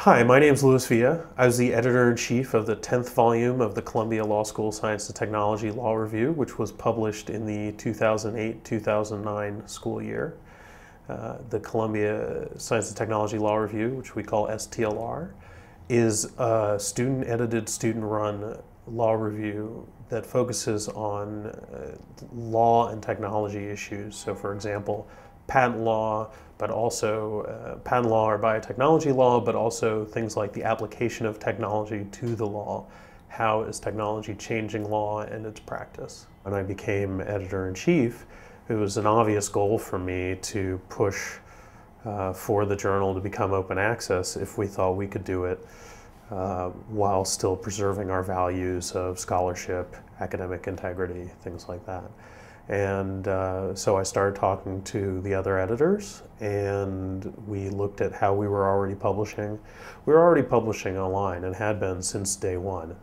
Hi, my name is Luis Villa. I was the editor in chief of the 10th volume of the Columbia Law School Science and Technology Law Review, which was published in the 2008 2009 school year. Uh, the Columbia Science and Technology Law Review, which we call STLR, is a student edited, student run law review that focuses on uh, law and technology issues. So, for example, patent law, but also uh, patent law or biotechnology law, but also things like the application of technology to the law. How is technology changing law and its practice? When I became editor in chief, it was an obvious goal for me to push uh, for the journal to become open access if we thought we could do it uh, while still preserving our values of scholarship, academic integrity, things like that. And uh, so I started talking to the other editors, and we looked at how we were already publishing. We were already publishing online and had been since day one.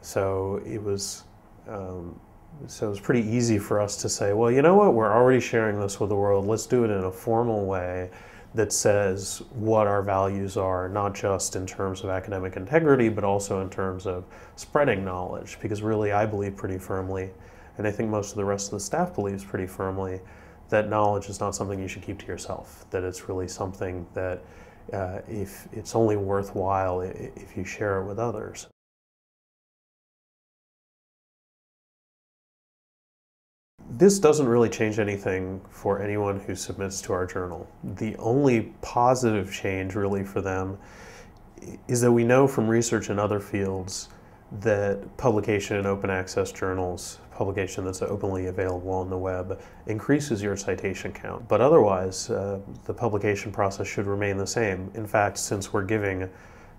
So it was, um, so it was pretty easy for us to say, well, you know what, we're already sharing this with the world. Let's do it in a formal way that says what our values are, not just in terms of academic integrity, but also in terms of spreading knowledge. Because really, I believe pretty firmly and I think most of the rest of the staff believes pretty firmly that knowledge is not something you should keep to yourself, that it's really something that uh, if it's only worthwhile if you share it with others. This doesn't really change anything for anyone who submits to our journal. The only positive change really for them is that we know from research in other fields that publication in open access journals, publication that's openly available on the web, increases your citation count. But otherwise, uh, the publication process should remain the same. In fact, since we're giving,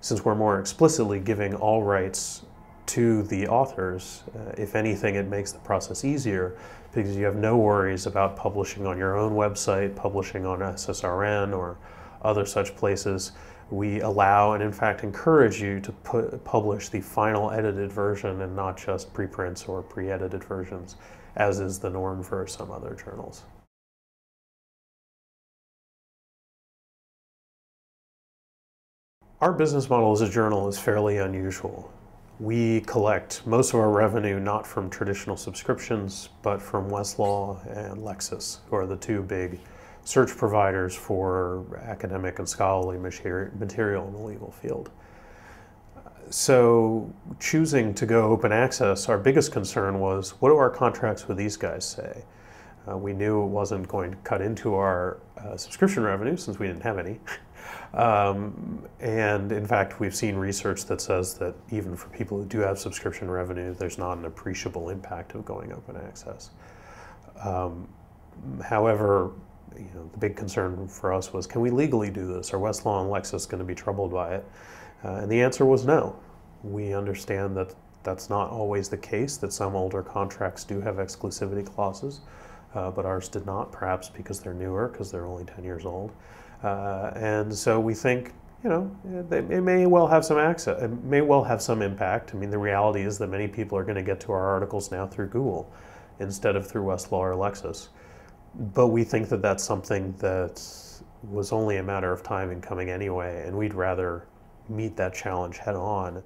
since we're more explicitly giving all rights to the authors, uh, if anything, it makes the process easier because you have no worries about publishing on your own website, publishing on SSRN or other such places we allow and in fact encourage you to put, publish the final edited version and not just preprints or pre-edited versions, as is the norm for some other journals. Our business model as a journal is fairly unusual. We collect most of our revenue not from traditional subscriptions, but from Westlaw and Lexis, who are the two big search providers for academic and scholarly material in the legal field. So choosing to go open access, our biggest concern was what do our contracts with these guys say? Uh, we knew it wasn't going to cut into our uh, subscription revenue since we didn't have any. um, and in fact, we've seen research that says that even for people who do have subscription revenue, there's not an appreciable impact of going open access. Um, however, you know, the big concern for us was, can we legally do this? Are Westlaw and Lexis going to be troubled by it? Uh, and the answer was no. We understand that that's not always the case, that some older contracts do have exclusivity clauses, uh, but ours did not, perhaps because they're newer, because they're only 10 years old. Uh, and so we think, you know, it, it may well have some access, it may well have some impact. I mean, the reality is that many people are going to get to our articles now through Google instead of through Westlaw or Lexis but we think that that's something that was only a matter of time in coming anyway, and we'd rather meet that challenge head on.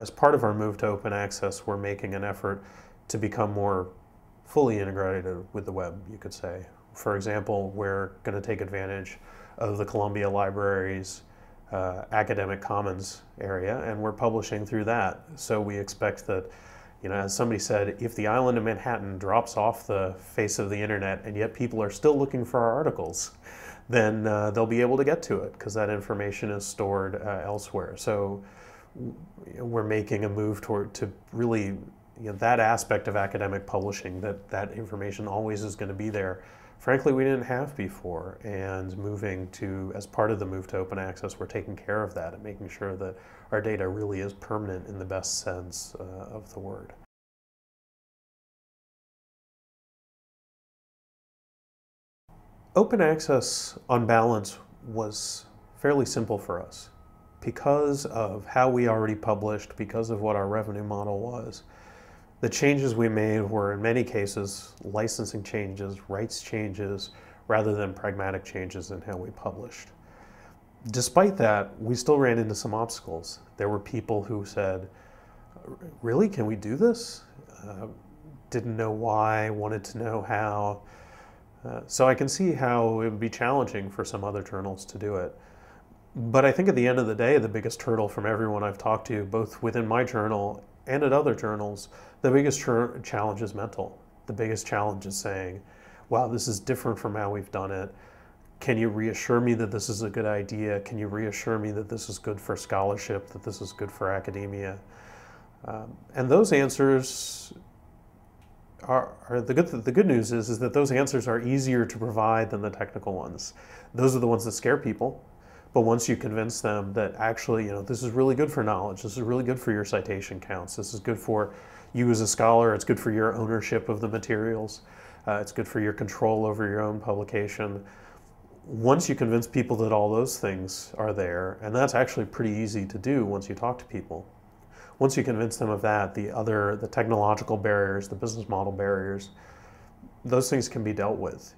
As part of our move to open access, we're making an effort to become more fully integrated with the web, you could say. For example, we're going to take advantage of the Columbia Library's uh, academic commons area and we're publishing through that. So we expect that, you know, as somebody said, if the island of Manhattan drops off the face of the internet and yet people are still looking for our articles, then uh, they'll be able to get to it because that information is stored uh, elsewhere. So we're making a move toward to really, you know, that aspect of academic publishing, that that information always is going to be there. Frankly we didn't have before and moving to as part of the move to open access we're taking care of that and making sure that our data really is permanent in the best sense uh, of the word. Open access on balance was fairly simple for us. Because of how we already published because of what our revenue model was the changes we made were, in many cases, licensing changes, rights changes, rather than pragmatic changes in how we published. Despite that, we still ran into some obstacles. There were people who said, Really, can we do this? Uh, didn't know why, wanted to know how. Uh, so I can see how it would be challenging for some other journals to do it. But I think at the end of the day, the biggest hurdle from everyone I've talked to, both within my journal and at other journals, the biggest challenge is mental. The biggest challenge is saying, wow, this is different from how we've done it. Can you reassure me that this is a good idea? Can you reassure me that this is good for scholarship, that this is good for academia? Um, and those answers are, are, the good the good news is is that those answers are easier to provide than the technical ones. Those are the ones that scare people. But once you convince them that actually, you know, this is really good for knowledge, this is really good for your citation counts, this is good for you as a scholar, it's good for your ownership of the materials, uh, it's good for your control over your own publication. Once you convince people that all those things are there, and that's actually pretty easy to do once you talk to people. Once you convince them of that, the other, the technological barriers, the business model barriers, those things can be dealt with.